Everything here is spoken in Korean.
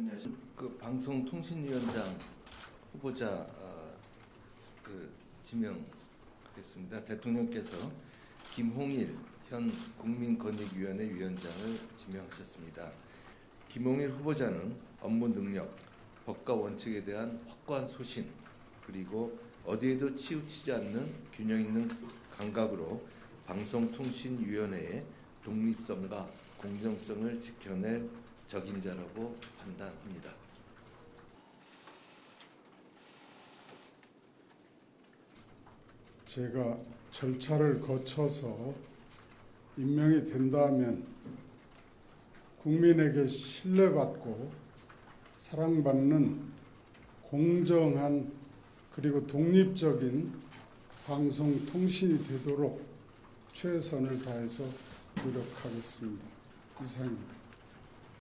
안녕하십니까. 그 방송통신위원장 후보자 어, 그 지명하겠습니다. 대통령께서 김홍일 현 국민권익위원회 위원장을 지명하셨습니다. 김홍일 후보자는 업무 능력, 법과 원칙에 대한 확고한 소신, 그리고 어디에도 치우치지 않는 균형 있는 감각으로 방송통신위원회의 독립성과 공정성을 지켜낼 적임자라고 판단합니다. 제가 절차를 거쳐서 임명이 된다면 국민에게 신뢰받고 사랑받는 공정한 그리고 독립적인 방송 통신이 되도록 최선을 다해서 노력하겠습니다. 이상입니다.